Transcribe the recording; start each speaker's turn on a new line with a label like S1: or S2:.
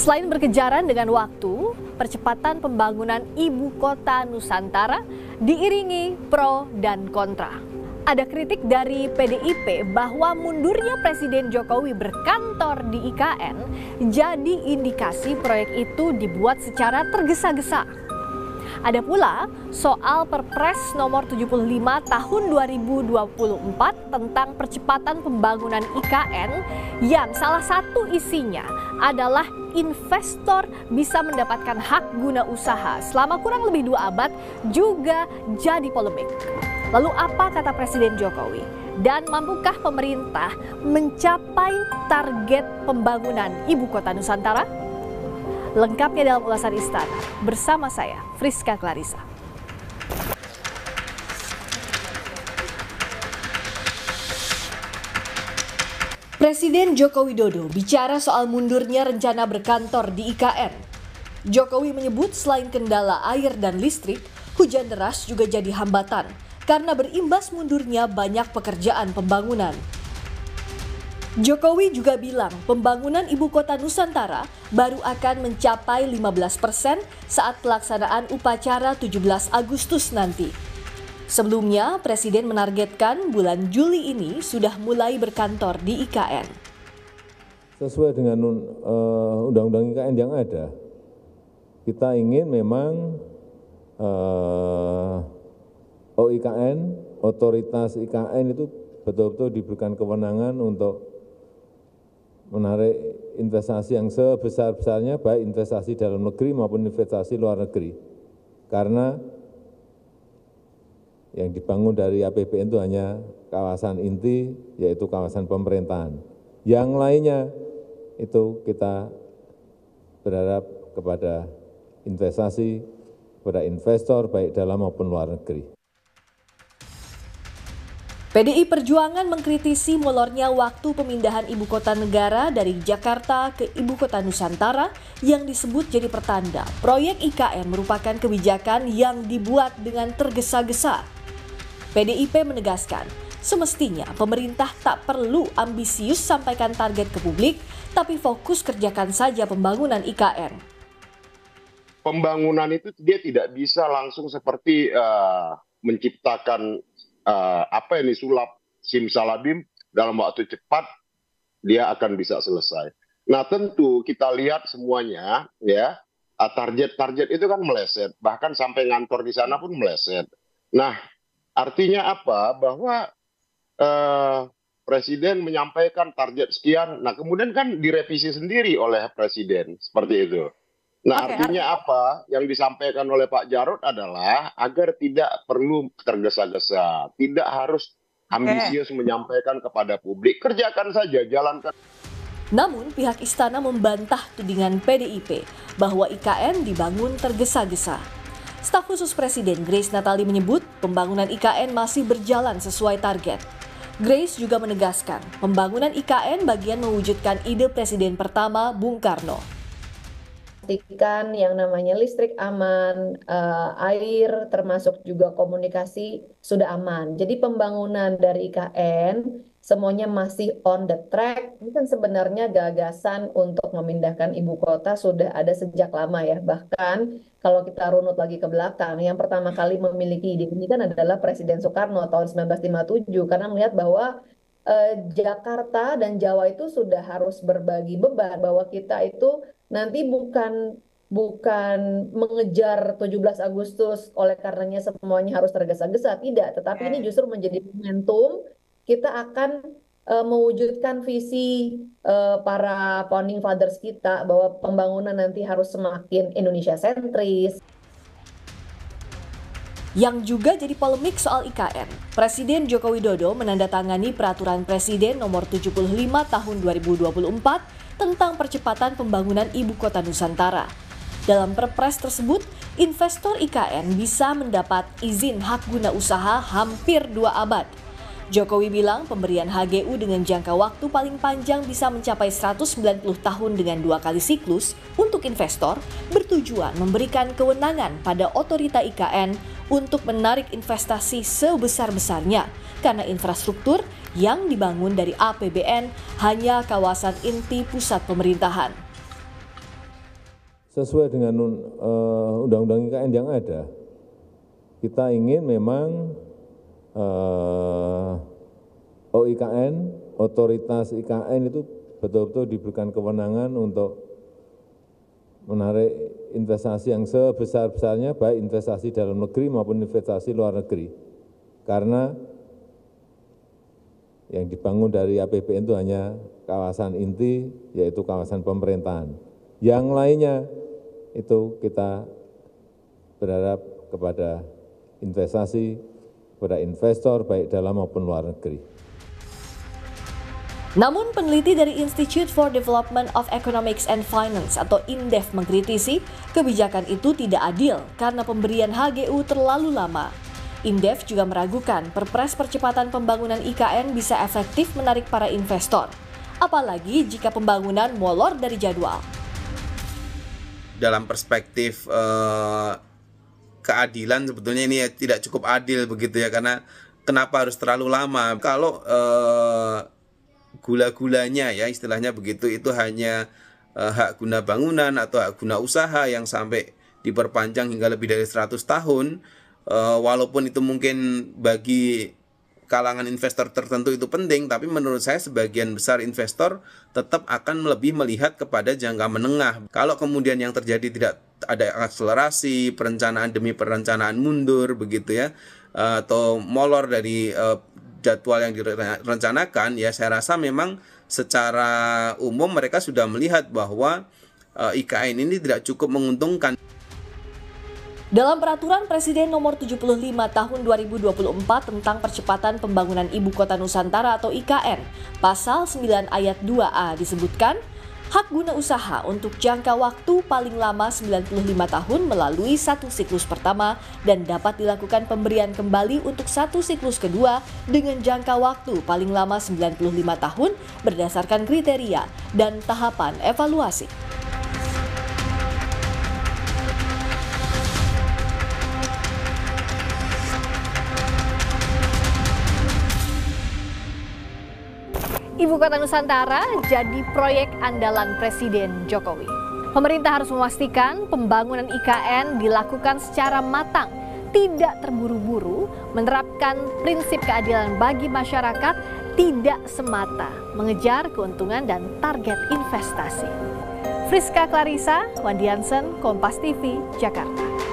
S1: Selain berkejaran dengan waktu, percepatan pembangunan ibu kota Nusantara diiringi pro dan kontra. Ada kritik dari PDIP bahwa mundurnya Presiden Jokowi berkantor di IKN jadi indikasi proyek itu dibuat secara tergesa-gesa. Ada pula soal Perpres nomor 75 tahun 2024 tentang percepatan pembangunan IKN yang salah satu isinya adalah investor bisa mendapatkan hak guna usaha selama kurang lebih dua abad juga jadi polemik. Lalu apa kata Presiden Jokowi? Dan mampukah pemerintah mencapai target pembangunan ibu kota Nusantara? Lengkapnya dalam ulasan istana bersama saya, Friska Clarissa. Presiden Joko Widodo bicara soal mundurnya rencana berkantor di IKN. Jokowi menyebut selain kendala air dan listrik, hujan deras juga jadi hambatan karena berimbas mundurnya banyak pekerjaan pembangunan. Jokowi juga bilang pembangunan ibu kota Nusantara baru akan mencapai 15 persen saat pelaksanaan upacara 17 Agustus nanti. Sebelumnya, Presiden menargetkan bulan Juli ini sudah mulai berkantor di IKN.
S2: Sesuai dengan uh, undang-undang IKN yang ada, kita ingin memang uh, OIKN, otoritas IKN itu betul-betul diberikan kewenangan untuk menarik investasi yang sebesar-besarnya baik investasi dalam negeri maupun investasi luar negeri. Karena yang dibangun dari APBN itu hanya kawasan inti yaitu kawasan pemerintahan. Yang lainnya itu kita berharap kepada investasi, kepada investor baik dalam maupun luar negeri.
S1: PDI Perjuangan mengkritisi molornya waktu pemindahan ibu kota negara dari Jakarta ke ibu kota Nusantara yang disebut jadi pertanda proyek IKN merupakan kebijakan yang dibuat dengan tergesa-gesa. PDIP menegaskan, semestinya pemerintah tak perlu ambisius sampaikan target ke publik, tapi fokus kerjakan saja pembangunan IKN.
S3: Pembangunan itu dia tidak bisa langsung seperti uh, menciptakan uh, apa yang disulap simsalabim dalam waktu cepat dia akan bisa selesai. Nah tentu kita lihat semuanya ya target-target itu kan meleset bahkan sampai ngantor di sana pun meleset. Nah artinya apa bahwa uh, presiden menyampaikan target sekian, nah kemudian kan direvisi sendiri oleh presiden seperti itu. Nah, okay, artinya apa? Yang disampaikan oleh Pak Jarod adalah agar tidak perlu tergesa-gesa, tidak harus ambisius okay. menyampaikan kepada publik, kerjakan saja, jalankan.
S1: Namun pihak istana membantah tudingan PDIP bahwa IKN dibangun tergesa-gesa. Staf khusus Presiden Grace Natali menyebut pembangunan IKN masih berjalan sesuai target. Grace juga menegaskan pembangunan IKN bagian mewujudkan ide Presiden pertama Bung Karno
S4: memastikan yang namanya listrik aman, uh, air termasuk juga komunikasi sudah aman. Jadi pembangunan dari IKN semuanya masih on the track. Ini kan sebenarnya gagasan untuk memindahkan ibu kota sudah ada sejak lama ya. Bahkan kalau kita runut lagi ke belakang, yang pertama kali memiliki ide ini kan adalah Presiden Soekarno tahun 1957 karena melihat bahwa eh, Jakarta dan Jawa itu sudah harus berbagi beban bahwa kita itu nanti bukan bukan mengejar 17 Agustus oleh karenanya semuanya harus tergesa-gesa. Tidak tetapi ini justru menjadi momentum kita akan uh, mewujudkan visi uh, para founding fathers kita bahwa pembangunan nanti harus semakin Indonesia sentris.
S1: Yang juga jadi polemik soal IKN. Presiden Joko Widodo menandatangani peraturan Presiden nomor 75 tahun 2024 tentang percepatan pembangunan ibu kota Nusantara. Dalam perpres tersebut, investor IKN bisa mendapat izin hak guna usaha hampir dua abad. Jokowi bilang pemberian HGU dengan jangka waktu paling panjang bisa mencapai 190 tahun dengan dua kali siklus untuk investor bertujuan memberikan kewenangan pada otorita IKN untuk menarik investasi sebesar-besarnya karena infrastruktur yang dibangun dari APBN hanya kawasan inti pusat pemerintahan.
S2: sesuai dengan uh, undang-undang IKN yang ada. Kita ingin memang uh, OIKN, otoritas IKN itu betul-betul diberikan kewenangan untuk menarik investasi yang sebesar-besarnya baik investasi dalam negeri maupun investasi luar negeri. Karena yang dibangun dari APBN itu hanya kawasan inti yaitu kawasan pemerintahan. Yang lainnya itu kita berharap kepada investasi, kepada investor baik dalam maupun luar negeri.
S1: Namun peneliti dari Institute for Development of Economics and Finance atau INDEF mengkritisi kebijakan itu tidak adil karena pemberian HGU terlalu lama. Indef juga meragukan perpres percepatan pembangunan IKN bisa efektif menarik para investor, apalagi jika pembangunan molor dari jadwal.
S5: Dalam perspektif uh, keadilan sebetulnya ini tidak cukup adil begitu ya karena kenapa harus terlalu lama? Kalau uh, gula-gulanya ya istilahnya begitu itu hanya uh, hak guna bangunan atau hak guna usaha yang sampai diperpanjang hingga lebih dari 100 tahun uh, walaupun itu mungkin bagi kalangan investor tertentu itu penting, tapi menurut saya sebagian besar investor tetap akan lebih melihat kepada jangka menengah. Kalau kemudian yang terjadi tidak ada akselerasi, perencanaan demi perencanaan mundur begitu ya, uh, atau molor dari uh, jadwal yang direncanakan, ya saya rasa memang secara umum mereka sudah melihat bahwa IKN ini tidak cukup menguntungkan.
S1: Dalam peraturan Presiden nomor 75 tahun 2024 tentang percepatan pembangunan Ibu Kota Nusantara atau IKN, pasal 9 ayat 2A disebutkan, hak guna usaha untuk jangka waktu paling lama 95 tahun melalui satu siklus pertama dan dapat dilakukan pemberian kembali untuk satu siklus kedua dengan jangka waktu paling lama 95 tahun berdasarkan kriteria dan tahapan evaluasi. Ibu Kota Nusantara jadi proyek andalan Presiden Jokowi. Pemerintah harus memastikan pembangunan IKN dilakukan secara matang, tidak terburu-buru, menerapkan prinsip keadilan bagi masyarakat, tidak semata mengejar keuntungan dan target investasi. Friska Clarissa, Wandi Kompas TV, Jakarta.